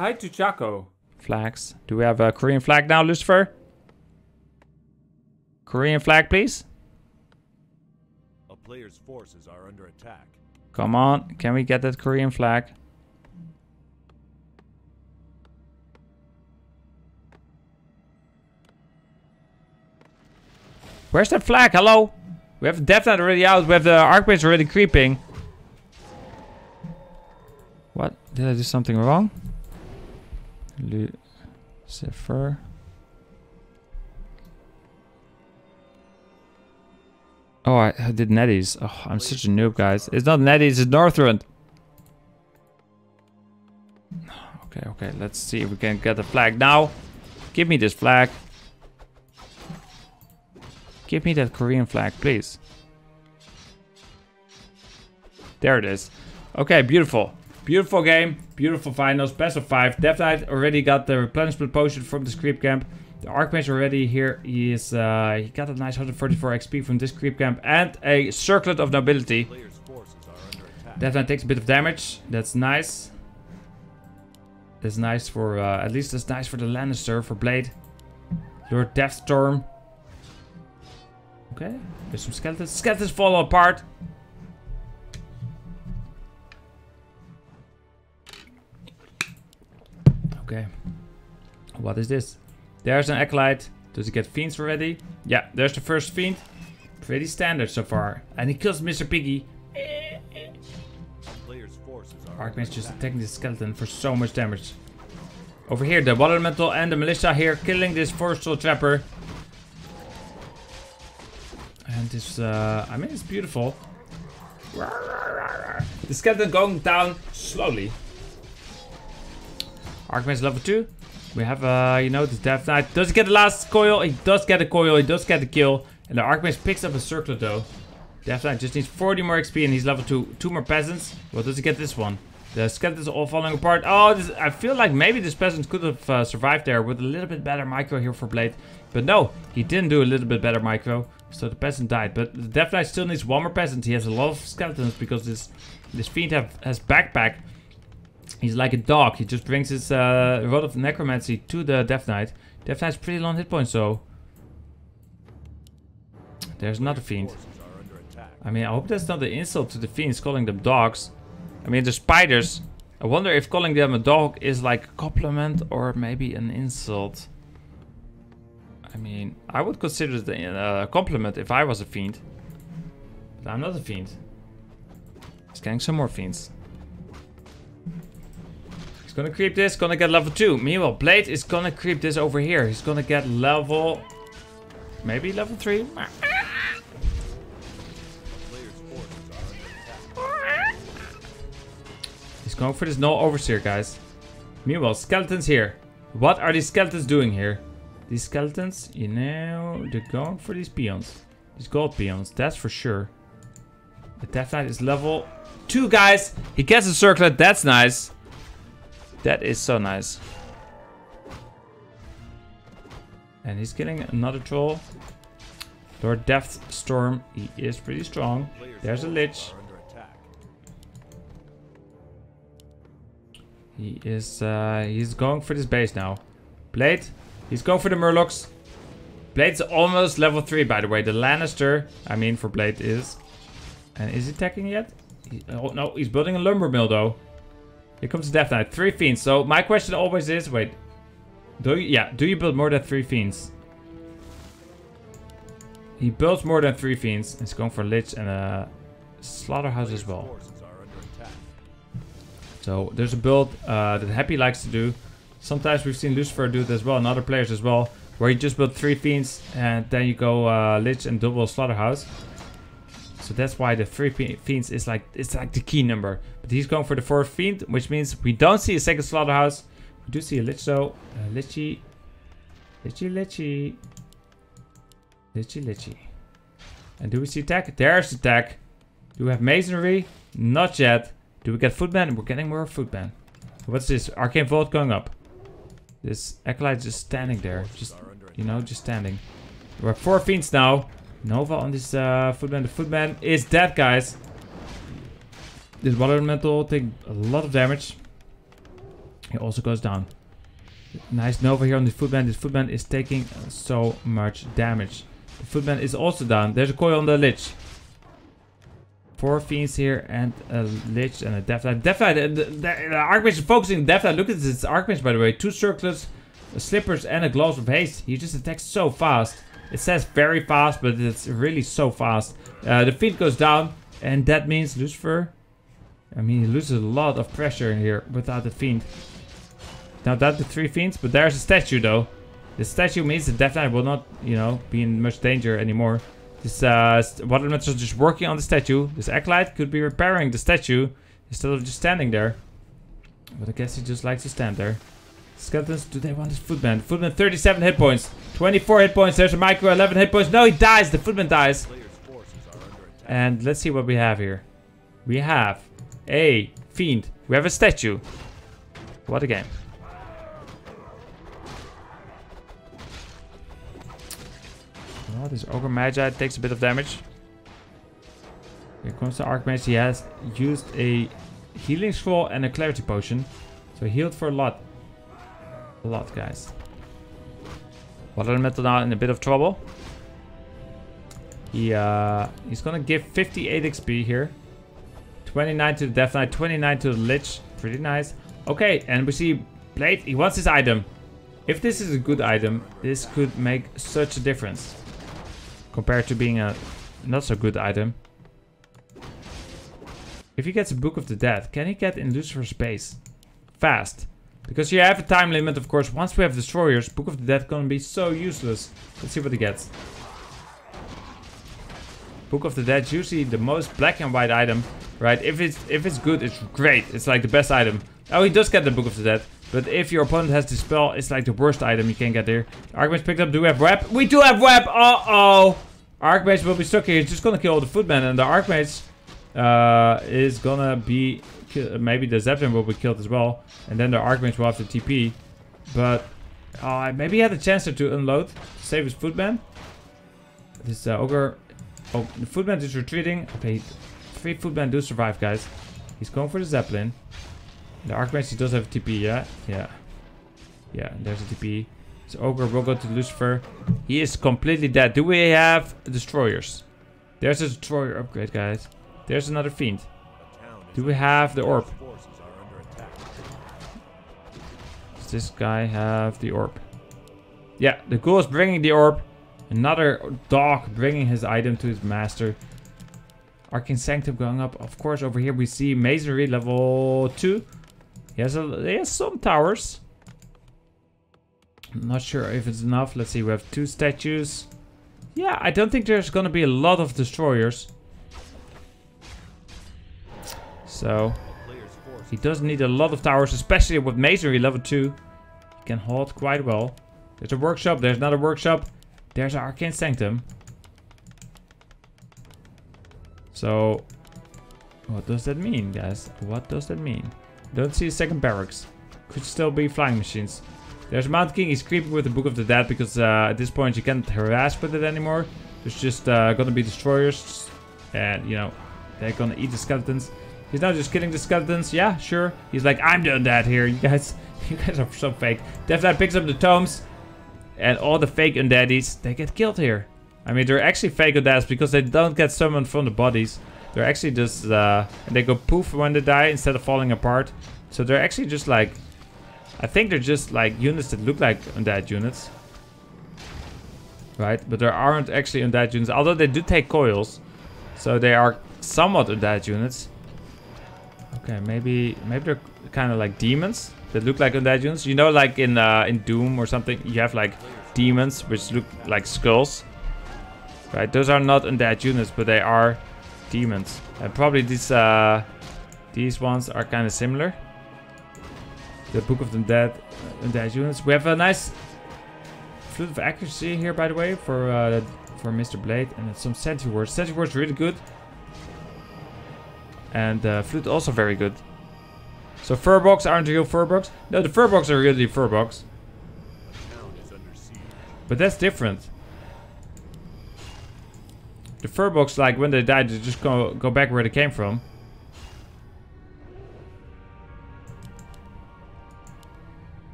Hi2Chaco. Flags. Do we have a Korean flag now, Lucifer? Korean flag, please. A player's forces are under attack. Come on. Can we get that Korean flag? Where's that flag? Hello? We have the Death Knight already out. We have the Archmage already creeping. What? Did I do something wrong? Lucifer. Oh, I, I did NetEase. Oh, I'm such a noob, guys. It's not NetEase, it's Northrend. Okay, okay. Let's see if we can get the flag now. Give me this flag. Give me that Korean flag, please. There it is. Okay, beautiful. Beautiful game. Beautiful finals. Best of five. Death Knight already got the replenishment potion from this creep camp. The Archmage already here. He is uh, he got a nice 144 XP from this creep camp and a circlet of nobility. Death Knight takes a bit of damage. That's nice. That's nice for uh, at least that's nice for the Lannister for Blade. Lord Deathstorm. Okay, there's some skeletons. Skeletons fall apart. Okay. What is this? There's an Acolyte. Does he get Fiends already? Yeah, there's the first Fiend. Pretty standard so far. And he kills Mr. Piggy. Player's forces Archmage just attacking the skeleton for so much damage. Over here, the Water Elemental and the Militia here killing this Forest Troll Trapper. And this, uh, I mean, it's beautiful. The skeleton going down slowly. Archmage level 2. We have, uh, you know, this Death Knight. Does he get the last coil? He does get a coil. He does get the kill. And the Archmage picks up a circlet, though. Death Knight just needs 40 more XP and he's level 2. Two more peasants. Well, does he get this one? The skeletons are all falling apart. Oh, this, I feel like maybe this peasant could have uh, survived there with a little bit better micro here for Blade. But no, he didn't do a little bit better micro. So the peasant died. But the Death Knight still needs one more peasant. He has a lot of skeletons because this this fiend have, has backpack. He's like a dog. He just brings his uh, rod of necromancy to the Death Knight. Death Knight's pretty long hit points, so... There's another fiend. I mean, I hope that's not an insult to the fiends calling them dogs. I mean, the spiders. I wonder if calling them a dog is like a compliment or maybe an insult. I mean, I would consider it a compliment if I was a fiend. But I'm not a fiend. He's getting some more fiends. Gonna creep this, gonna get level 2. Meanwhile, Blade is gonna creep this over here. He's gonna get level... Maybe level 3? Player's forces are under attack. He's going for this gnoll overseer, guys. Meanwhile, skeletons here. What are these skeletons doing here? These skeletons, you know, they're going for these peons. These gold peons, that's for sure. The Death Knight is level 2, guys. He gets a circlet, that's nice. That is so nice. And he's getting another troll. Lord Deathstorm, he is pretty strong. There's a lich. He is, uh, he's going for this base now. Blade, he's going for the Murlocs. Blade's almost level 3, by the way. The Lannister, I mean, for Blade is. And is he attacking yet? He- oh, no, he's building a lumber mill, though. Here comes the Death Knight. Three Fiends. So, my question always is, wait. Do you, yeah, do you build more than three Fiends? He builds more than three Fiends. He's going for Lich and a Slaughterhouse as well. So there's a build uh, that Happy likes to do. Sometimes we've seen Lucifer do it as well, and other players as well, where you just build three fiends and then you go uh, Lich and double Slaughterhouse. So that's why the three fiends is like it's like the key number. But he's going for the fourth fiend, which means we don't see a second Slaughterhouse. We do see a Lich though. Uh, Lichy, Lichy, Lichy, Lichy, Lichy. And do we see attack? There's the attack. Do we have masonry? Not yet. Do we get footman? We're getting more footman. What's this? Arcane Vault going up. This Acolyte just standing there. Just, you know, just standing. We're four fiends now. Nova on this uh, footman. The footman is dead, guys. This water elemental take a lot of damage. He also goes down. Nice Nova here on the footman. This footman is taking so much damage. The footman is also down. There's a coil on the lich. Four fiends here and a lich and a death knight. Death knight, the, the, the archmage is focusing death knight. Look at this It's archmage by the way. Two circlets, slippers and a gloves of haste. He just attacks so fast. It says very fast, but it's really so fast. Uh, the fiend goes down and that means Lucifer. I mean, he loses a lot of pressure here without the fiend. Now that the three fiends, but there's a statue though. The statue means the Death Knight will not, you know, be in much danger anymore. This uh, Water Elemental is just working on the statue. This Acolyte could be repairing the statue instead of just standing there. But I guess he just likes to stand there. Skeletons, do they want his footman? Footman 37 hit points, 24 hit points. There's a micro 11 hit points. No, he dies. The footman dies. And let's see what we have here. We have a fiend. We have a statue. What a game. Well, this Ogre Magi takes a bit of damage. Here comes the Archmage. He has used a Healing Scroll and a Clarity Potion. So he healed for a lot. A lot, guys. Water Elemental now in a bit of trouble. He uh, he's gonna give 58 XP here. 29 to the Death Knight, 29 to the Lich. Pretty nice. Okay, and we see Blade. He wants his item. If this is a good item, this could make such a difference. Compared to being a not so good item. If he gets a Book of the Dead, can he get in Lucifer's base? Fast. Because you have a time limit, of course. Once we have Destroyers, Book of the Dead gonna be so useless. Let's see what he gets. Book of the Dead usually the most black and white item, right? If it's if it's good, it's great. It's like the best item. Oh, he does get the Book of the Dead. But if your opponent has the spell, it's like the worst item you can get there. Archmage picked up. Do we have web? We do have web. Uh-oh. Archmage will be stuck here. He's just gonna kill all the footmen. And the Archmage uh, is gonna be... ki- Maybe the Zeppelin will be killed as well. And then the Archmage will have the TP. But... Uh, maybe he had a chance to unload. To save his footman. This uh, Ogre... Oh, the footman is retreating. Okay, three footmen do survive, guys. He's going for the Zeppelin. The Archmage does have TP, yeah? Yeah. Yeah, there's a TP. So Ogre will go to Lucifer. He is completely dead. Do we have destroyers? There's a destroyer upgrade, guys. There's another fiend. Do we have the orb? Does this guy have the orb? Yeah, the ghoul is bringing the orb. Another dog bringing his item to his master. Arcane Sanctum going up. Of course, over here we see Masonry level 2. He has, a, he has some towers. I'm not sure if it's enough. Let's see, we have two statues. Yeah, I don't think there's gonna be a lot of destroyers. So, he does need a lot of towers, especially with Masonry level 2. He can hold quite well. There's a workshop, there's another workshop. There's an Arcane Sanctum. So, what does that mean, guys? What does that mean? Don't see a second barracks. Could still be flying machines. There's Mount King, he's creeping with the Book of the Dead because uh, at this point you can't harass with it anymore. There's just uh, gonna be destroyers and, you know, they're gonna eat the skeletons. He's not just killing the skeletons. Yeah, sure. He's like, I'm doing that here. You guys, you guys are so fake. Knight picks up the tomes, and all the fake undeadies, they get killed here. I mean, they're actually fake undeads because they don't get summoned from the bodies. They're actually just, uh, they go poof when they die instead of falling apart. So they're actually just like, I think they're just like units that look like undead units. Right? But there aren't actually undead units, although they do take coils. So they are somewhat undead units. Okay, maybe maybe they're kind of like demons that look like undead units. You know, like in uh, in Doom or something, you have like demons which look like skulls. Right? Those are not undead units, but they are demons. And probably these uh, these ones are kind of similar. The Book of the Dead uh, undead units. We have a nice flute of accuracy here, by the way, for uh, for Mr. Blade, and some sentry wards. Sentry wards really good. And uh, flute also very good. So furbolgs aren't real furbolgs. No, the furbolgs are really furbolgs. But that's different. The furbox, like when they die, they just go go back where they came from.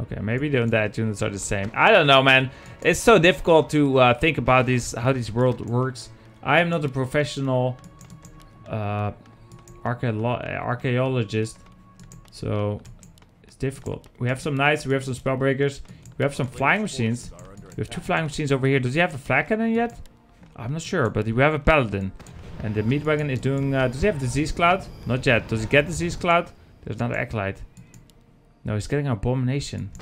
Okay, maybe the undead units are the same. I don't know, man. It's so difficult to uh, think about this, how this world works. I am not a professional uh, archaeologist, so it's difficult. We have some knights, we have some spellbreakers, we have some flying machines. We have two flying machines over here. Does he have a flak cannon yet? I'm not sure, but we have a paladin. And the meat wagon is doing... Uh, does he have disease cloud? Not yet. Does he get disease cloud? There's another acolyte. No, he's getting an abomination.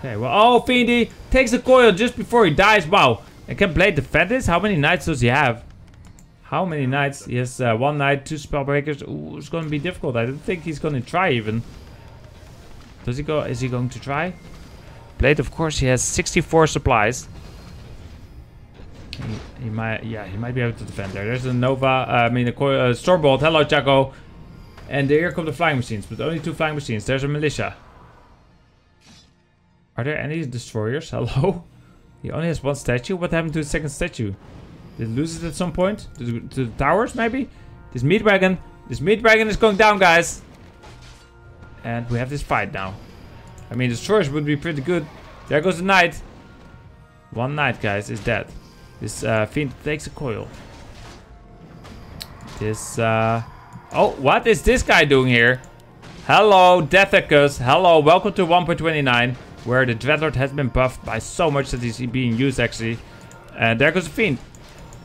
Okay, well... Oh, Fiendy takes the coil just before he dies. Wow. And can Blade defend this? How many knights does he have? How many knights? Has uh, one knight, two spellbreakers. Ooh, it's going to be difficult. I don't think he's going to try even. Does he go? Is he going to try? Blade, of course, he has 64 supplies. He, he might, yeah, he might be able to defend there. There's a Nova, uh, I mean, a uh, Stormbolt. Hello, Chaco. And here come the flying machines, but only two flying machines. There's a militia. Are there any destroyers? Hello? He only has one statue. What happened to the second statue? Did it lose it at some point? To the, to the towers, maybe? This meat wagon. This meat wagon is going down, guys. And we have this fight now. I mean, the destroyers would be pretty good. There goes the knight. One knight, guys, is dead. This uh, fiend takes a coil. This, uh... Oh, what is this guy doing here? Hello, Deathicus. Hello, welcome to 1.29, where the Dreadlord has been buffed by so much that he's being used, actually. And there goes the fiend.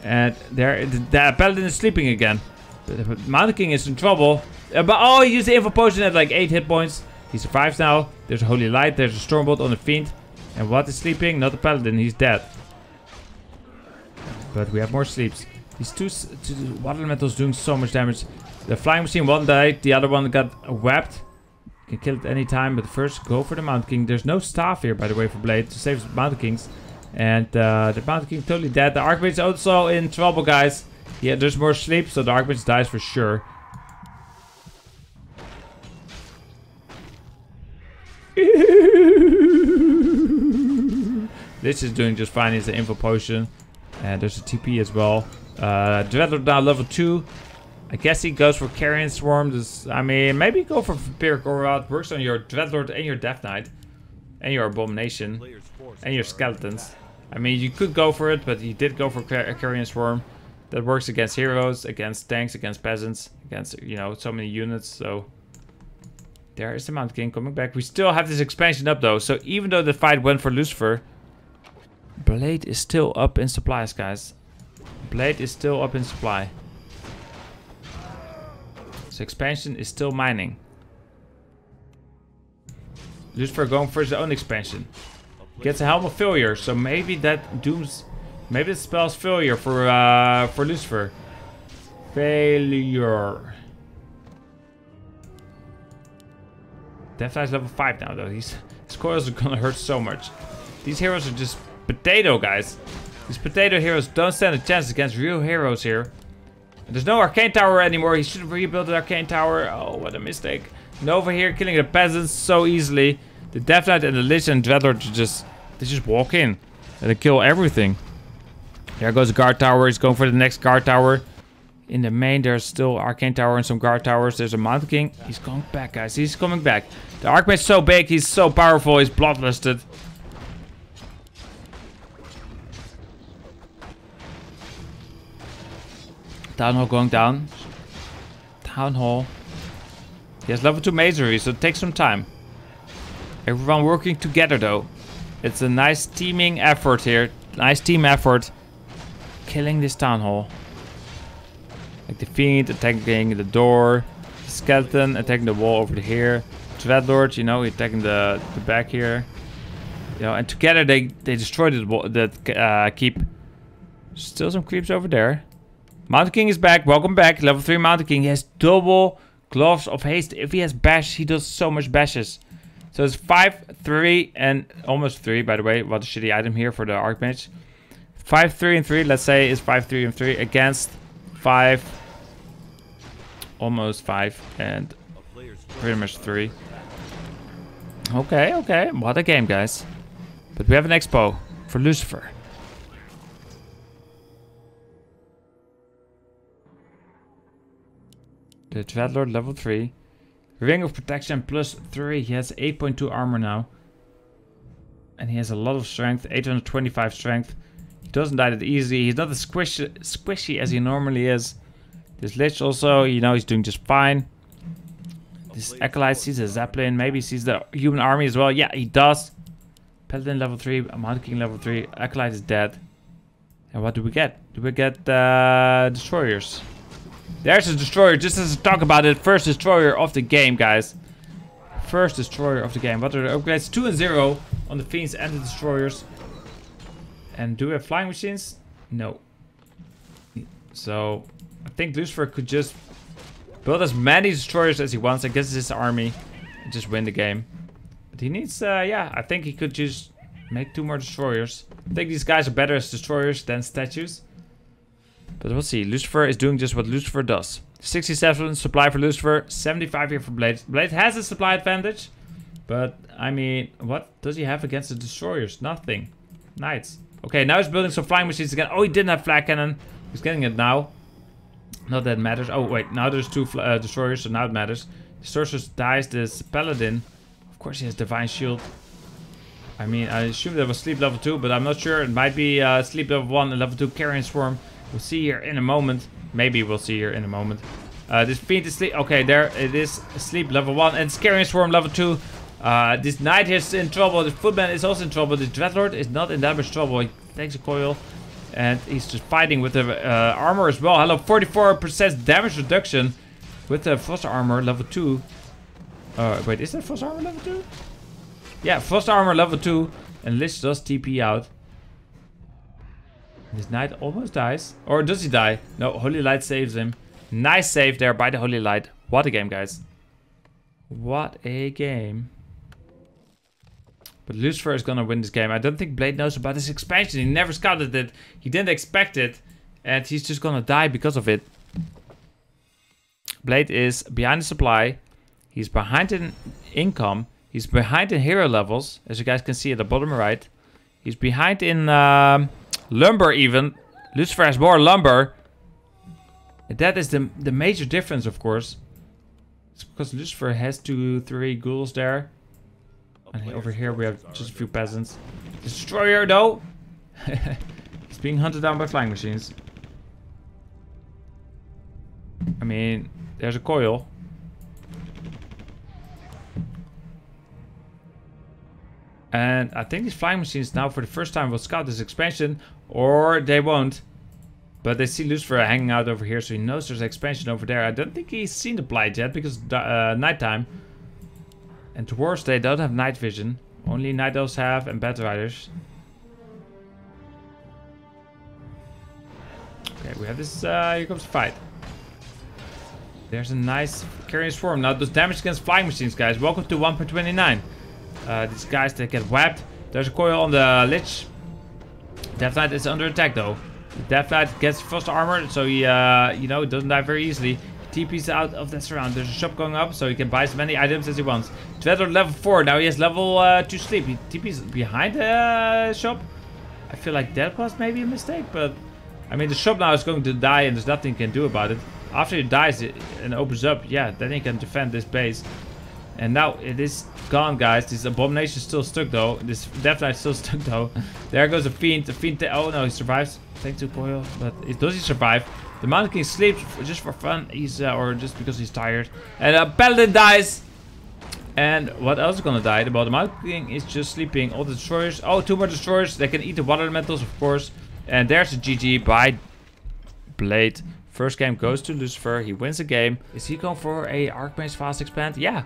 And there, the, paladin is sleeping again. The, the Mountain King is in trouble. Uh, but oh, he used the info potion at like 8 hit points. He survives now. There's a Holy Light. There's a Stormbolt on the Fiend. And what is sleeping? Not the Paladin. He's dead. But we have more sleeps. These two, two water elementals doing so much damage. The Flying Machine, one died. The other one got webbed. Can kill it any time. But first, go for the Mountain King. There's no staff here, by the way, for Blade to save Mountain Kings. And uh, the Mountain King totally dead. The Archmage is also in trouble, guys. Yeah, there's more sleep, so the Archmage dies for sure. This is doing just fine. It's an info potion. And there's a TP as well. Uh, Dreadlord now level 2. I guess he goes for Carrion Swarm. This, I mean, maybe go for Vampiric Aura. Works on your Dreadlord and your Death Knight. And your Abomination. And your Skeletons. I mean, you could go for it, but he did go for Car Carrion Swarm. That works against heroes, against tanks, against peasants, against, you know, so many units. So there is the Mount King coming back. We still have this expansion up though. So even though the fight went for Lucifer, Blade is still up in supplies, guys. Blade is still up in supply. So expansion is still mining. Lucifer going for his own expansion. Gets a Helm of Failure, so maybe that dooms... Maybe it spells failure for uh, for Lucifer. Failure. Death Knight's level 5 now, though. These, his coils are gonna hurt so much. These heroes are just potato, guys. These potato heroes don't stand a chance against real heroes here. And there's no Arcane Tower anymore. He should have rebuilt the Arcane Tower. Oh, what a mistake. Nova here killing the peasants so easily. The Death Knight and the Lich and Dreadlord just... They just walk in. And they kill everything. There goes the guard tower. He's going for the next guard tower. In the main, there's still Arcane Tower and some guard towers. There's a Mountain King. He's coming back, guys. He's coming back. The Archmage is so big. He's so powerful. He's bloodlusted. Town Hall going down. Town Hall. He has level 2 Masonry, so it takes some time. Everyone working together, though. It's a nice teaming effort here. Nice team effort. Killing this Town Hall. Like the Fiend attacking the door. The Skeleton attacking the wall over here. Dreadlord, you know, attacking the, the back here. You know, and together they, they destroyed the that uh, keep. Still some creeps over there. Mountain King is back. Welcome back. Level 3 Mountain King. He has double gloves of haste. If he has bash, he does so much bashes. So it's 5, 3, and almost 3, by the way. What a shitty item here for the Archmage. 5, 3, and 3. Let's say is 5, 3, and 3 against 5. Almost 5, and pretty much 3. Okay, okay. What a game, guys. But we have an expo for Lucifer. The Dreadlord level 3. Ring of Protection plus 3. He has 8.2 armor now. And he has a lot of strength. 825 strength. He doesn't die that easy. He's not as squishy, squishy as he normally is. This Lich also, you know, he's doing just fine. This Acolyte sees a Zeppelin. Maybe sees the human army as well. Yeah, he does. Paladin level 3. Mountain King level 3. Acolyte is dead. And what do we get? Do we get uh, destroyers? There's a destroyer. Just as talk about it, first destroyer of the game, guys. First destroyer of the game. What are the upgrades? 2 and 0 on the Fiends and the destroyers. And do we have flying machines? No. So, I think Lucifer could just build as many destroyers as he wants. It's his army. And just win the game. But he needs, uh, yeah, I think he could just make two more destroyers. I think these guys are better as destroyers than statues. But we'll see. Lucifer is doing just what Lucifer does. 67 supply for Lucifer, 75 here for Blade. Blade has a supply advantage. But, I mean, what does he have against the destroyers? Nothing. Knights. Okay, now he's building some flying machines again. Oh, he didn't have flak cannon. He's getting it now. Not that it matters. Oh, wait. Now there's two uh, destroyers, so now it matters. Sorceress dies this paladin. Of course he has divine shield. I mean, I assume that was sleep level 2, but I'm not sure. It might be uh, sleep level 1 and level 2 carrion swarm. We'll see here in a moment. Maybe we'll see here in a moment. Uh, this fiend is sleep. Okay, there it is. Sleep level 1 and carrion swarm level 2. Uh, this knight is in trouble. The footman is also in trouble. This dreadlord is not in that much trouble. He takes a coil. And he's just fighting with the uh, armor as well. Hello, 44% damage reduction with the frost armor level 2. Uh, wait, is that frost armor level 2? Yeah, frost armor level 2. And Lich does TP out. This knight almost dies. Or does he die? No, Holy Light saves him. Nice save there by the Holy Light. What a game, guys. What a game. But Lucifer is gonna win this game. I don't think Blade knows about this expansion. He never scouted it. He didn't expect it. And he's just gonna die because of it. Blade is behind the supply. He's behind in income. He's behind in hero levels. As you guys can see at the bottom right. He's behind in um, lumber even. Lucifer has more lumber. And that is the, the major difference, of course. It's because Lucifer has two, three ghouls there. And over here we have just a few peasants. Destroyer though! He's being hunted down by flying machines. I mean, there's a coil. And I think these flying machines now for the first time will scout this expansion. Or they won't. But they see Lucifer hanging out over here, so he knows there's expansion over there. I don't think he's seen the blight yet, because uh, nighttime. And dwarves, they don't have night vision. Only night elves have, and bat riders. Okay, we have this, uh, here comes the fight. There's a nice carrion swarm. Now, does damage against flying machines, guys. Welcome to 1.29. Uh, these guys, they get whacked. There's a coil on the Lich. Death Knight is under attack, though. Death Knight gets frost armor, so he, uh, you know, doesn't die very easily. TP's out of that surround. There's a shop going up, so he can buy as many items as he wants. Dreadlord level 4. Now he has level uh, 2 sleep. He TP's behind the uh, shop. I feel like that was maybe a mistake, but... I mean, the shop now is going to die and there's nothing he can do about it. After he dies and opens up, yeah, then he can defend this base. And now it is gone, guys. This abomination is still stuck, though. This Death Knight is still stuck, though. there goes the Fiend. The Fiend... Oh, no, he survives. Thanks to coil. But does he survive? The Mountain King sleeps just for fun. He's uh, or just because he's tired. And a uh, Paladin dies. And what else is gonna die? The Mountain King is just sleeping. All the destroyers. Oh, two more destroyers. They can eat the water elementals, of course. And there's a GG by Blade. First game goes to Lucifer. He wins the game. Is he going for a Archmage fast expand? Yeah.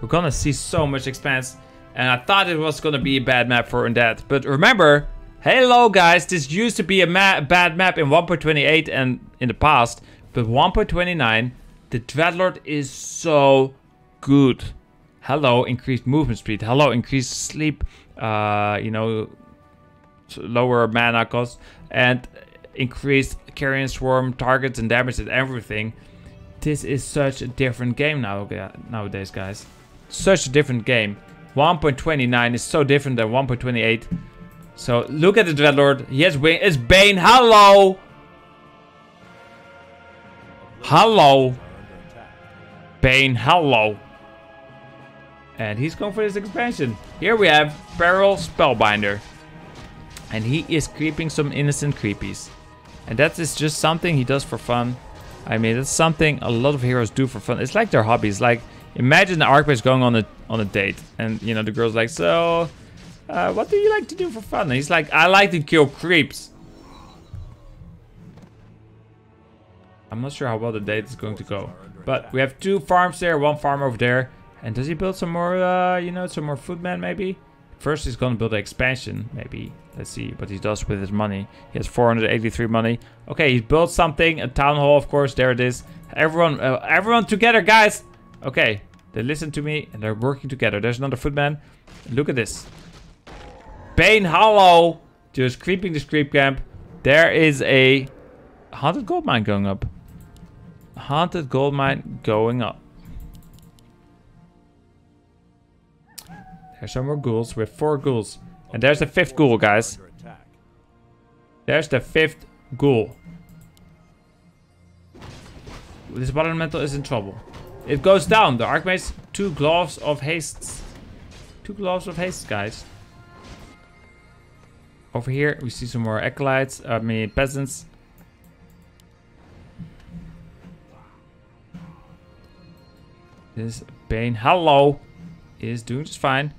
We're gonna see so much expanse. And I thought it was gonna be a bad map for Undead. But remember, Hello guys, this used to be a ma bad map in 1.28 and in the past, but 1.29, the Dreadlord is so good. Hello, increased movement speed. Hello, increased sleep, uh, you know, lower mana cost, and increased carrion swarm targets and damage and everything. This is such a different game now nowadays, guys. Such a different game. 1.29 is so different than 1.28. So look at the Dreadlord. He has wing. It's Bane. Hello. Hello. Bane. Hello. And he's going for this expansion. Here we have Peril Spellbinder. And he is creeping some innocent creepies. And that is just something he does for fun. I mean, it's something a lot of heroes do for fun. It's like their hobbies. Like, imagine the Archmage going on a on a date, and you know the girl's like, "So, uh, what do you like to do for fun?" And he's like, "I like to kill creeps." I'm not sure how well the date is going to go, but we have two farms there, one farm over there. And does he build some more, uh, you know, some more footmen maybe? First he's gonna build an expansion, maybe. Let's see what he does with his money. He has 483 money. Okay, he built something, a town hall, of course. There it is. Everyone, uh, everyone together, guys. Okay, they listen to me and they're working together. There's another footman. Look at this. Bane Hollow, just creeping this creep camp. There is a haunted gold mine going up. Haunted gold mine going up. There's some more ghouls. We have four ghouls. And there's the fifth ghoul, guys. There's the fifth ghoul. This water elemental is in trouble. It goes down. The Archmage, two gloves of haste. Two gloves of haste, guys. Over here, we see some more acolytes, I mean peasants. This Bane, hello, is doing just fine.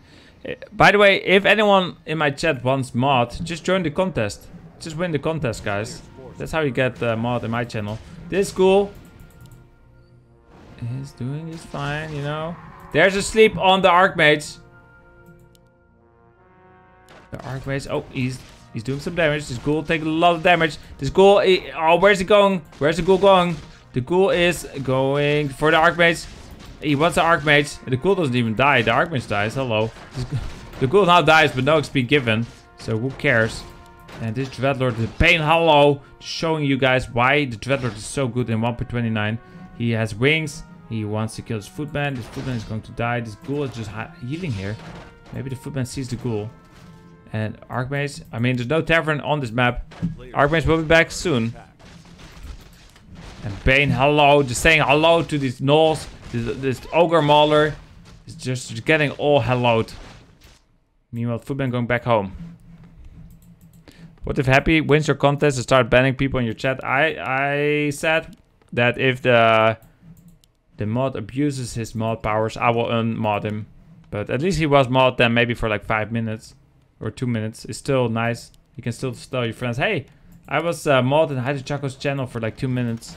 Uh, By the way, if anyone in my chat wants mod, just join the contest. Just win the contest, guys. That's how you get the mod in my channel. This ghoul is doing just fine, you know. There's a sleep on the Archmage. The Archmage, oh, he's he's doing some damage. This ghoul taking a lot of damage. This ghoul, he- oh, where's he going? Where's the ghoul going? The ghoul is going for the Archmage. He wants the Archmage. The ghoul doesn't even die. The Archmage dies. Hello. The ghoul now dies, but no XP given. So who cares? And this Dreadlord, the Pain Hollow, showing you guys why the Dreadlord is so good in 1.29. He has wings. He wants to kill his footman. This footman is going to die. This ghoul is just healing here. Maybe the footman sees the ghoul. And Archmage, I mean, there's no tavern on this map. Archmage will be back soon. And Bane, hello, just saying hello to these gnolls. This, this ogre mauler is just getting all helloed. Meanwhile, Footman going back home. What if Happy wins your contest and start banning people in your chat? I I said that if the the mod abuses his mod powers, I will unmod him. But at least he was mod then maybe for like five minutes or two minutes. It's still nice. You can still tell your friends, hey, I was uh, mod in Hi2Chaco's channel for like two minutes.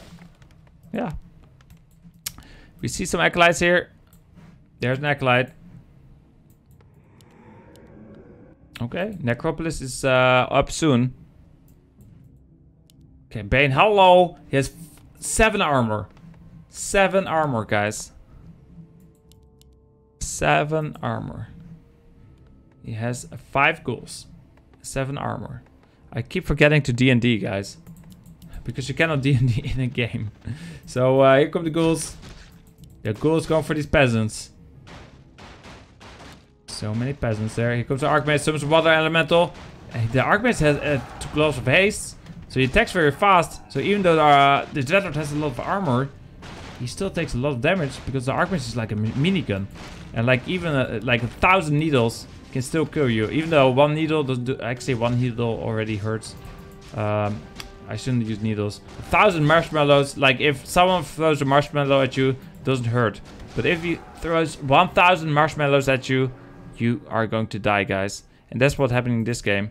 Yeah. We see some acolytes here. There's an acolyte. Okay, Necropolis is uh, up soon. Okay, Bane, hello. He has seven armor. Seven armor, guys. Seven armor. He has uh, five ghouls. Seven armor. I keep forgetting to D&D, guys. Because you cannot D&D in a game. So uh, here come the ghouls. The ghouls going for these peasants. So many peasants there. Here comes the Archmage, summons water elemental. The Archmage has uh, two gloves of haste. So he attacks very fast. So even though uh, the Dreadlord has a lot of armor, he still takes a lot of damage because the Archmage is like a mi- minigun. And like even a, like a thousand needles can still kill you. Even though one needle does do, actually one needle already hurts. Um, I shouldn't use needles. A thousand marshmallows, like if someone throws a marshmallow at you, doesn't hurt. But if he throws 1,000 marshmallows at you, you are going to die, guys. And that's what's happening in this game.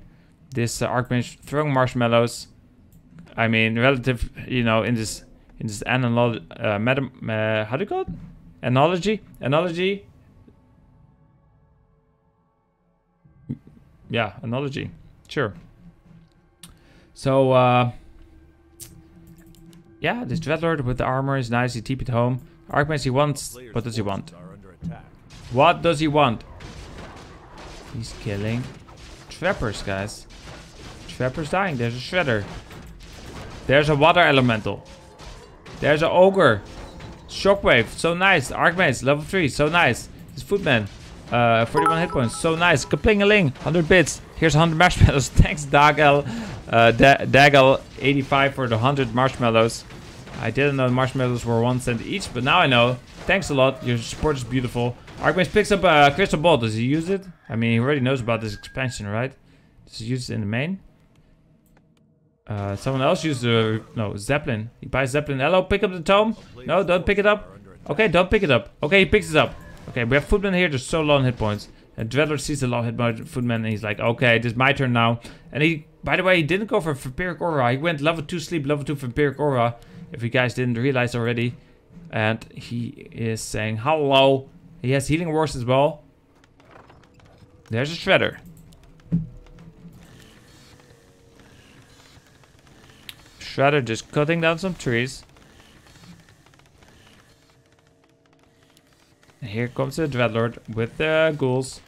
This uh, Archmage throwing marshmallows. I mean, relative, you know, in this in this analog, uh, meta, uh, how do you call it? Analogy, analogy. Yeah, analogy. Sure. So, uh, yeah, this Dreadlord with the armor is nice. He TP'd home. Archmage he wants. What does he want? forces Are under attack. What does he want? He's killing trappers, guys. Trappers dying. There's a shredder. There's a water elemental. There's an ogre. Shockwave. So nice. Archmage. Level 3. So nice. His footman. Uh, 41 hit points. So nice. Kapling-a-ling. 100 bits. Here's 100 marshmallows. Thanks, Dagel. Uh, da Dagel 85 for the 100 marshmallows. I didn't know marshmallows were one cent each, but now I know. Thanks a lot. Your support is beautiful. Archmage picks up a crystal ball. Does he use it? I mean, he already knows about this expansion, right? Does he use it in the main? Uh, someone else used. No, Zeppelin. He buys Zeppelin. Hello, pick up the tome. No, don't pick it up. Okay, don't pick it up. Okay, he picks it up. Okay, we have Footman here. Just so low on hit points. And Dreadlord sees the low hit point Footman and he's like, okay, this is my turn now. And he, by the way, he didn't go for Vampiric Aura. He went level 2 sleep, level 2 Vampiric Aura. If you guys didn't realize already. And he is saying, hello. He has Healing Wards as well. There's a Shredder. Shredder just cutting down some trees. And here comes the Dreadlord with the ghouls.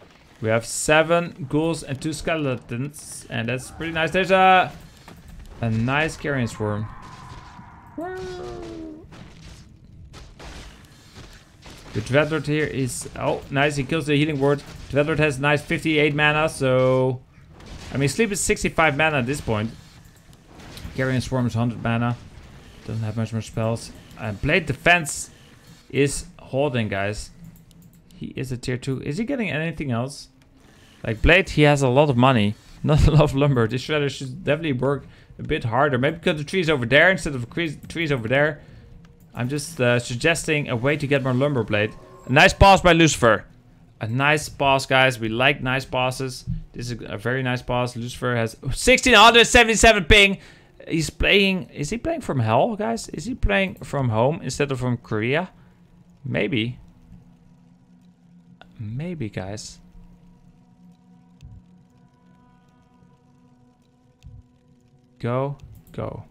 We have seven ghouls and two skeletons. And that's pretty nice. There's a, a nice carrion swarm. The Dreadlord here is... Oh, nice. He kills the healing ward. Dreadlord has nice 58 mana, so... I mean, Sleep is 65 mana at this point. Carrion Swarm is 100 mana. Doesn't have much more spells. And Blade Defense is holding, guys. He is a tier 2. Is he getting anything else? Like Blade, he has a lot of money. Not a lot of lumber. This shredder should definitely work a bit harder. Maybe cut the trees over there instead of trees over there. I'm just uh, suggesting a way to get more lumber blade. A nice boss by Lucifer. A nice boss, guys. We like nice bosses. This is a very nice boss. Lucifer has 1677 ping. He's playing... Is he playing from hell, guys? Is he playing from home instead of from Korea? Maybe. Maybe, guys. Go, go.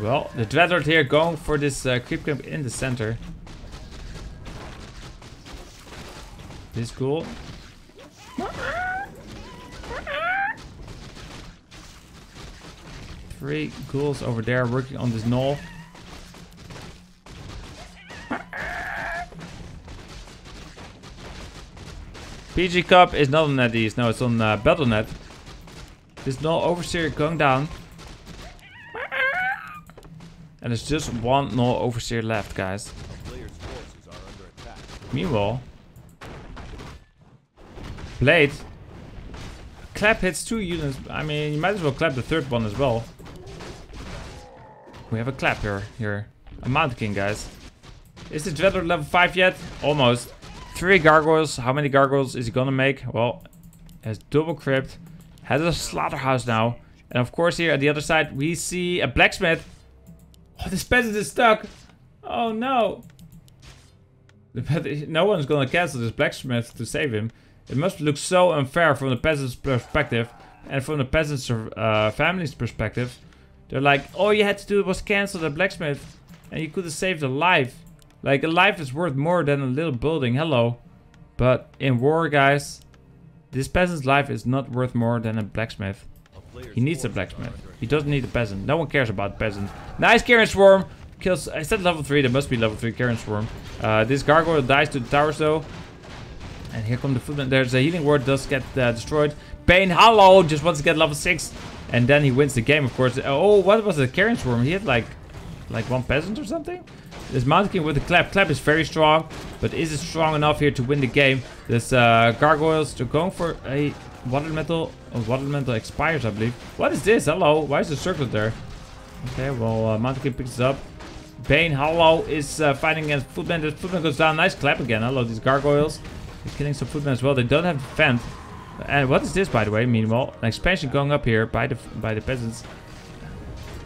Well, the Dreadlord here going for this uh, creep camp in the center. This cool. Three ghouls over there working on this gnoll. PG Cup is not on NetEase, no, it's on uh, Battle.net. This gnoll overseer going down. And there's just one gnoll overseer left, guys. Meanwhile, Blade. Clap hits two units. I mean, you might as well clap the third one as well. We have a clapper here. A Mountain King, guys. Is the Dreadlord level 5 yet? Almost. Three gargoyles. How many gargoyles is he gonna make? Well, has double crypt. Has a slaughterhouse now. And of course here at the other side we see a blacksmith. Oh, this peasant is stuck. Oh no. No one's gonna cancel this blacksmith to save him. It must look so unfair from the peasant's perspective. And from the peasant's uh, family's perspective. They're like, all you had to do was cancel the blacksmith. And you could have saved a life. Like, a life is worth more than a little building, hello. But in war, guys, this peasant's life is not worth more than a blacksmith. He needs a blacksmith. He doesn't need a peasant. No one cares about peasant. Nice Carrion Swarm. Kills, I said level 3, there must be level 3 Carrion Swarm. Uh, this gargoyle dies to the towers though. And here come the footmen. There's a healing ward, does get uh, destroyed. Bane Hollow just wants to get level 6. And then he wins the game, of course. Oh, what was the Carrion Swarm? He had like, like one peasant or something? This Mountain with the clap. Clap is very strong, but is it strong enough here to win the game? This uh, Gargoyles, they're going for a Water Elemental. Oh, water Elemental expires, I believe. What is this? Hello, why is the circle there? Okay, well, uh, Mountain picks up. Bane Hollow is uh, fighting against Footman. The Footman goes down. Nice clap again. Hello, these Gargoyles. Killing some Footmen as well. They don't have defend. And what is this, by the way, meanwhile? An expansion going up here by the by the peasants.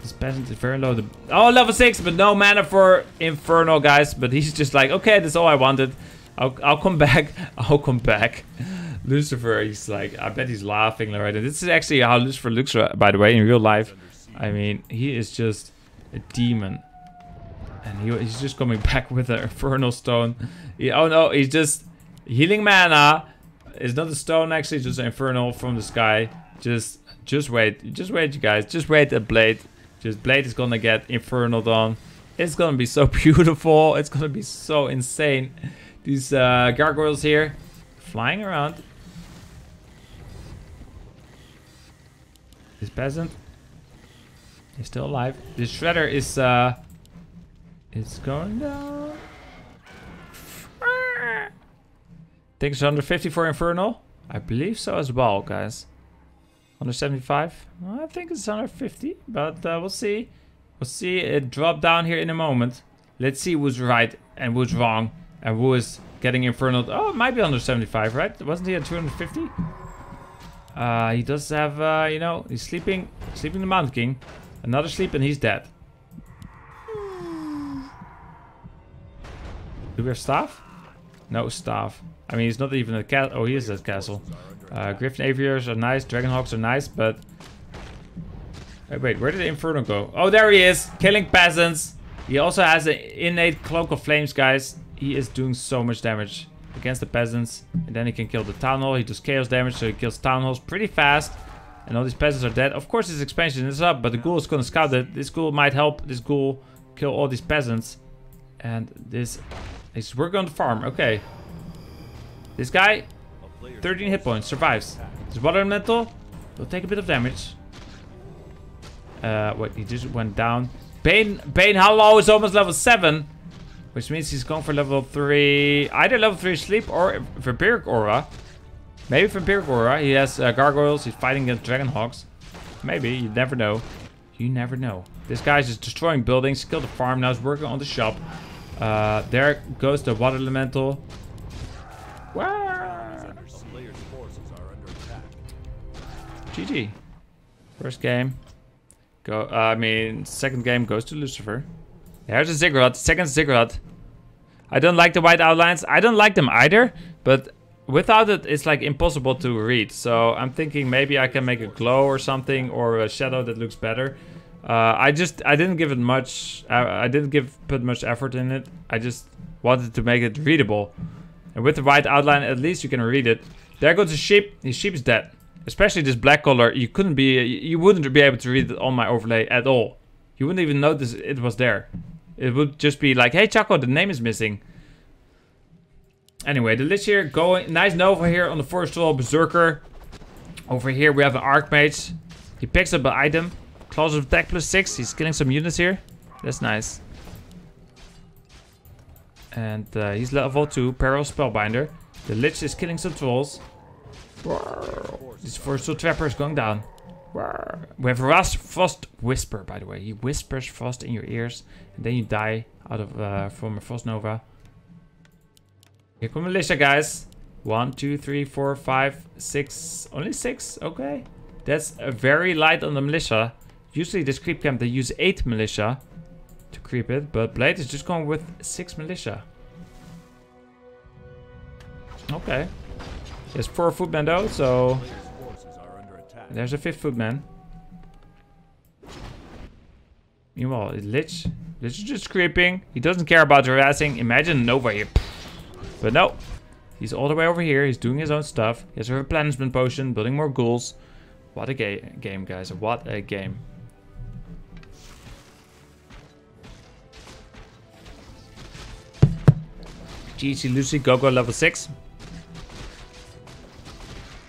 This peasant is very low. Oh, level 6, but no mana for Infernal, guys. But he's just like, okay, that's all I wanted. I'll, I'll come back. I'll come back. Lucifer, he's like, I bet he's laughing right And this is actually how Lucifer looks, by the way, in real life. I mean, he is just a demon. And he, he's just coming back with an Infernal Stone. He, oh no, he's just healing mana. It's not a stone, actually, just an Infernal from the sky. Just, just wait. Just wait, you guys. Just wait a blade. Just Blade is gonna get Infernal done. It's gonna be so beautiful. It's gonna be so insane. These uh, gargoyles here flying around. This peasant is still alive. This shredder is uh is going down. Think it's 150 for Infernal? I believe so as well, guys. 175? I think it's 150, but uh, we'll see. We'll see it drop down here in a moment. Let's see who's right and who's wrong and who is getting Infernal. Oh, it might be under 75, right? Wasn't he at 250? Uh, he does have, uh, you know, he's sleeping, sleeping the Mountain King. Another sleep and he's dead. Do we have staff? No staff. I mean, he's not even a cat. Oh, he is at castle. Uh, Griffin Aviators are nice. Dragonhawks are nice, but... Wait, wait, where did the Inferno go? Oh, there he is! Killing peasants! He also has an innate Cloak of Flames, guys. He is doing so much damage against the peasants. And then he can kill the Town Hall. He does chaos damage, so he kills Town Halls pretty fast. And all these peasants are dead. Of course, his expansion is up, but the ghoul is gonna scout it. This ghoul might help this ghoul kill all these peasants. And this is working on the farm. Okay. This guy, 13 hit points, survives. This water elemental will take a bit of damage. Uh, wait, he just went down. Bane, Bane Hollow is almost level 7. Which means he's going for level 3. Either level 3 sleep or Vampiric Aura. Maybe Vampiric Aura. He has uh, gargoyles. He's fighting against Dragonhawks. Maybe. You never know. You never know. This guy's just destroying buildings. Killed the farm. Now he's working on the shop. Uh, there goes the water elemental. Wow. A player's forces are under attack. GG. First game. Go. Uh, I mean, second game goes to Lucifer. There's a Ziggurat. Second Ziggurat. I don't like the white outlines. I don't like them either. But without it, it's like impossible to read. So I'm thinking maybe I can make a glow or something or a shadow that looks better. Uh, I just I didn't give it much. Uh, I didn't give put much effort in it. I just wanted to make it readable. And with the white outline, at least you can read it. There goes the sheep. The sheep is dead. Especially this black color. You couldn't be. You wouldn't be able to read it on my overlay at all. You wouldn't even notice it was there. It would just be like, hey Chaco, the name is missing. Anyway, the Lich here going. Nice Nova here on the Forest Troll Berserker. Over here we have an Archmage. He picks up an item. Claws of attack plus 6. He's killing some units here. That's nice. And uh, he's level 2. Peril Spellbinder. The Lich is killing some trolls. This Forest Troll Trapper is going down. We have Rust Frost Whisper, by the way. He whispers frost in your ears. And then you die out of uh, from a Frost Nova. Here come militia, guys. One, two, three, four, five, six. Only six? Okay. That's very light on the militia. Usually this creep camp, they use eight militia to creep it. But Blade is just going with six militia. Okay. There's four footmen though, so there's a fifth footman. Meanwhile, Lich, Lich is just creeping. He doesn't care about harassing. Imagine Nova here. But no. He's all the way over here. He's doing his own stuff. He has a replenishment potion, building more ghouls. What a ga game, guys. What a game. GG Lucy, Gogo level 6.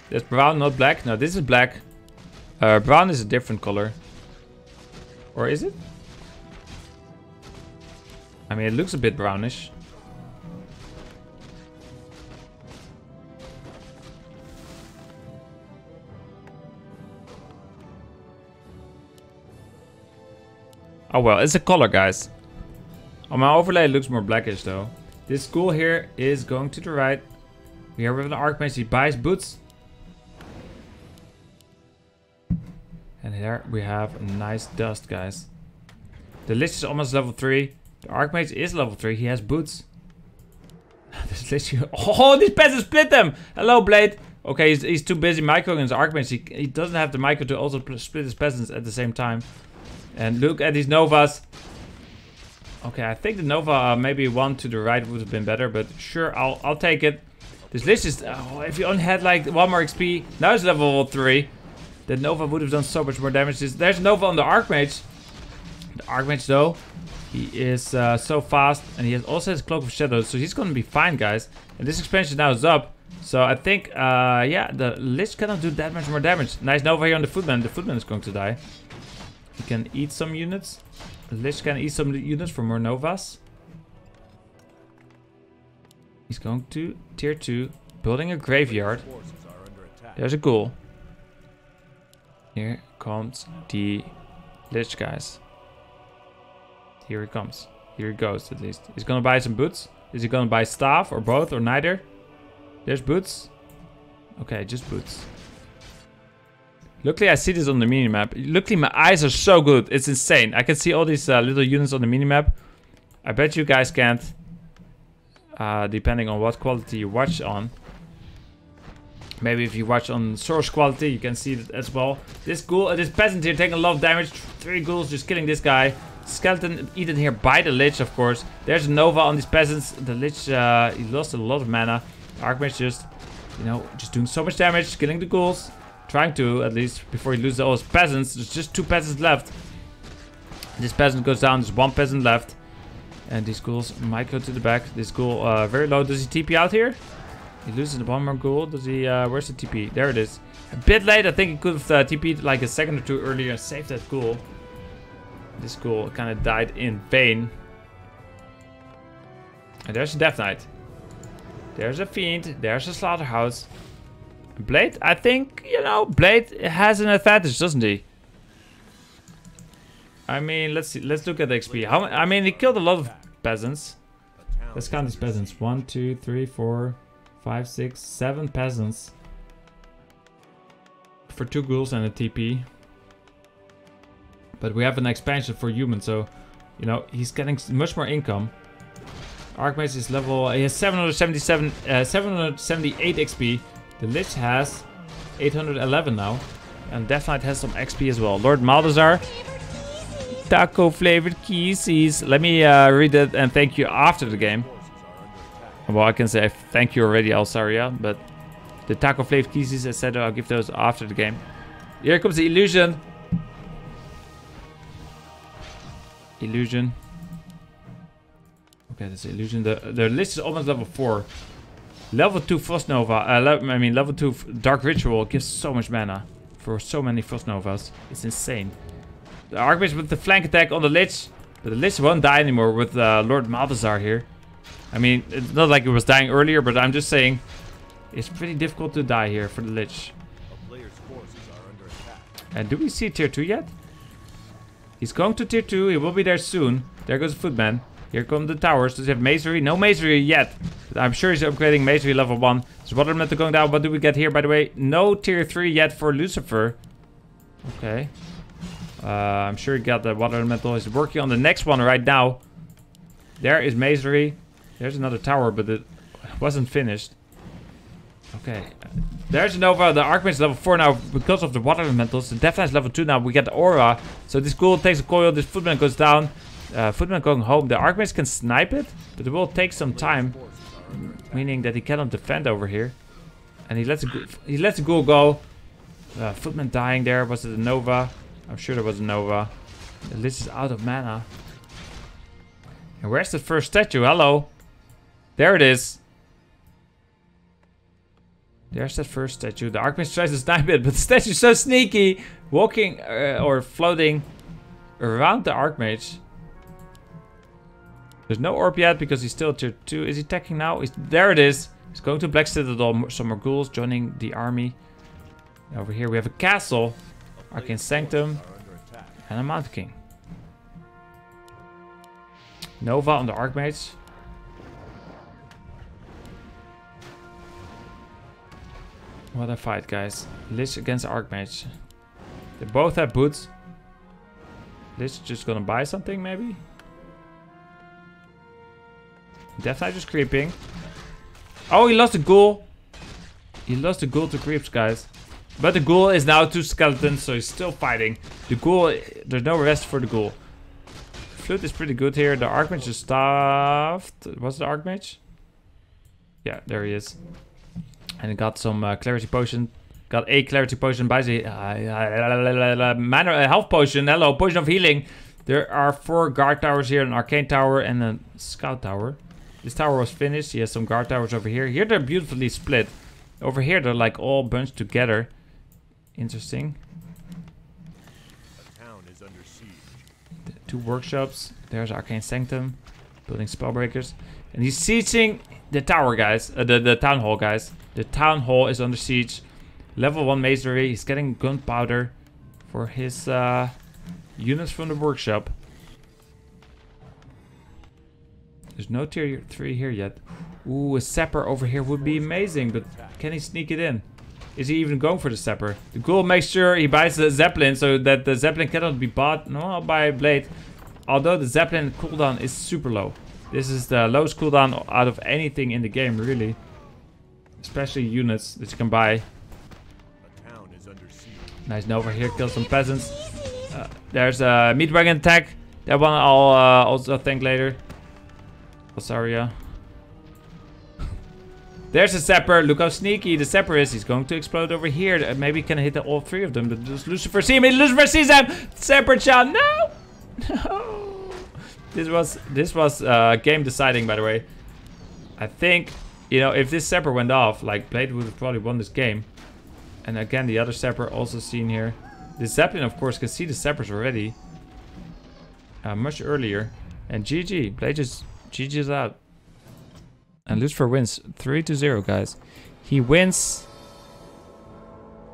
That's brown, not black. No, this is black. Uh, brown is a different color. Or is it? I mean, it looks a bit brownish. Oh well, it's a color, guys. On my overlay, looks more blackish, though. This ghoul here is going to the right. We are with an Archmage. He buys boots. And here we have nice dust, guys. The Lich is almost level 3. The Archmage is level 3. He has boots. this Lich... Oh, these peasants split them! Hello, Blade. Okay, he's, he's too busy microing his Archmage. He, he doesn't have the micro to also split his peasants at the same time. And look at these Novas. Okay, I think the Nova uh, maybe one to the right would have been better, but sure, I'll I'll take it. This Lich is... Oh, if you only had like one more XP, now it's level 3. The Nova would have done so much more damage. There's Nova on the Archmage. The Archmage though, he is uh, so fast and he has also has Cloak of Shadows, so he's gonna be fine, guys. And this expansion now is up. So I think, uh, yeah, the Lich cannot do that much more damage. Nice Nova here on the Footman. The Footman is going to die. He can eat some units. Lich can eat some units from more Novas. He's going to tier 2, building a graveyard. There's a ghoul. Here comes the Lich, guys. Here he comes. Here he goes, at least. He's gonna buy some boots. Is he gonna buy staff, or both, or neither? There's boots. Okay, just boots. Luckily, I see this on the minimap. Luckily, my eyes are so good. It's insane. I can see all these uh, little units on the minimap. I bet you guys can't. Uh, depending on what quality you watch on. Maybe if you watch on source quality, you can see it as well. This ghoul, uh, this peasant here taking a lot of damage. Three ghouls just killing this guy. Skeleton eaten here by the Lich, of course. There's Nova on these peasants. The Lich, uh, he lost a lot of mana. Archmage just, you know, just doing so much damage, killing the ghouls. Trying to, at least, before he loses all his peasants. There's just two peasants left. This peasant goes down. There's one peasant left. And these ghouls might go to the back. This ghoul, uh, very low. Does he TP out here? He loses the one more ghoul. Does he, uh, where's the TP? There it is. A bit late. I think he could have uh, TP'd like a second or two earlier and saved that ghoul. This ghoul kind of died in vain. And there's a Death Knight. There's a Fiend. There's a Slaughterhouse. Blade, I think, you know, Blade has an advantage, doesn't he? I mean, let's see. Let's look at the XP. How? I mean, he killed a lot of peasants. Let's count these peasants. One, two, three, four, five, six, seven peasants. For two ghouls and a TP. But we have an expansion for humans, so you know he's getting much more income. Archmage is level. He has 777, uh, 778 XP. The Lich has 811 now, and Death Knight has some XP as well. Lord Maldazar taco flavored kisses. Let me uh, read it and thank you after the game. Well, I can say thank you already, Alsaria, but the taco flavored kisses, etc., I'll give those after the game. Here comes the illusion. Illusion. Okay, the illusion. The the Lich is almost level four. Level two Frost Nova. Uh, le- I mean, level two f- Dark Ritual gives so much mana for so many Frost Novas. It's insane. The Archmage with the flank attack on the Lich. But the Lich won't die anymore with uh, Lord Malthazar here. I mean, it's not like it was dying earlier, but I'm just saying it's pretty difficult to die here for the Lich. A player's forces are under attack. And do we see tier 2 yet? He's going to tier 2. He will be there soon. There goes the Footman. Here come the towers. Does he have Masonry? No Masonry yet. I'm sure he's upgrading Masonry level 1. There's Water Elemental going down. What do we get here, by the way? No tier 3 yet for Lucifer. Okay. Uh, I'm sure he got the Water Elemental. He's working on the next one right now. There is Masonry. There's another tower, but it wasn't finished. Okay. There's Nova. The Archmage is level 4 now because of the water elementals. The Death is level 2 now. We get the Aura. So this ghoul takes a coil. This Footman goes down. Uh, Footman going home. The Archmage can snipe it, but it will take some time. Meaning that he cannot defend over here. And he lets ghoul- he lets the ghoul go. Uh, Footman dying there. Was it a Nova? I'm sure there was a Nova. The Lich is out of mana. And where's the first statue? Hello. There it is. There's that first statue. The Archmage tries to snipe it, but the statue's so sneaky. Walking uh, or floating around the Archmage. There's no orb yet because he's still tier 2. Is he attacking now? He's, there it is. He's going to Black Citadel. Some more ghouls joining the army. Over here we have a castle. Arcane Sanctum. And a Mountain King. Nova on the Archmage. What a fight, guys. Lich against Archmage. They both have boots. Lich just gonna buy something, maybe? Death Knight is creeping. Oh, he lost the ghoul. He lost the ghoul to creeps, guys. But the ghoul is now two skeletons, so he's still fighting. The ghoul, there's no rest for the ghoul. Flute is pretty good here. The Archmage is stuffed. Was the Archmage? Yeah, there he is. And he got some uh, clarity potion. Got a clarity potion by the uh, uh, mana uh, health potion. Hello, potion of healing. There are four guard towers here, an arcane tower and a scout tower. This tower was finished. He has some guard towers over here. Here they're beautifully split. Over here, they're like all bunched together. Interesting. A town is under siege. two workshops. There's Arcane Sanctum, building spellbreakers, and he's sieging the tower, guys. Uh, the the town hall, guys. The town hall is under siege. Level one masonry. He's getting gunpowder for his uh, units from the workshop. There's no tier three here yet. Ooh, a sapper over here would be amazing, but can he sneak it in? Is he even going for the sapper? The ghoul makes sure he buys the zeppelin so that the zeppelin cannot be bought no, by blade. Although the zeppelin cooldown is super low. This is the lowest cooldown out of anything in the game, really. Especially units that you can buy. A. Nice Nova here, kill some peasants. Uh, there's a meat wagon attack. That one I'll uh, also thank later. Osaria. There's a Sapper. Look how sneaky the Sapper is. He's going to explode over here. Uh, Maybe can hit all three of them. Does Lucifer see him? Lucifer sees him! Sapper shot. No! No! This was this was uh, game deciding, by the way. I think, you know, if this Sapper went off, like, Blade would have probably won this game. And again, the other Sapper also seen here. The Zeppelin, of course, can see the Sappers already. Uh, much earlier. And GG. Blade just GG's out. And Lucifer wins 3 to 0, guys. He wins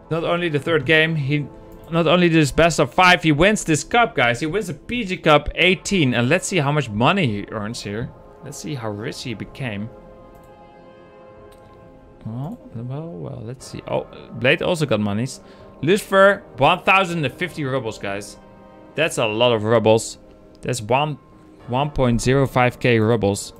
not only the third game, he not only this best of 5, he wins this cup, guys. He wins the PG Cup 18. And let's see how much money he earns here. Let's see how rich he became. Well, well, well, let's see. Oh, Blade also got monies. Lucifer, 1,050 rubles, guys. That's a lot of rubles. That's one 1.05k rubles.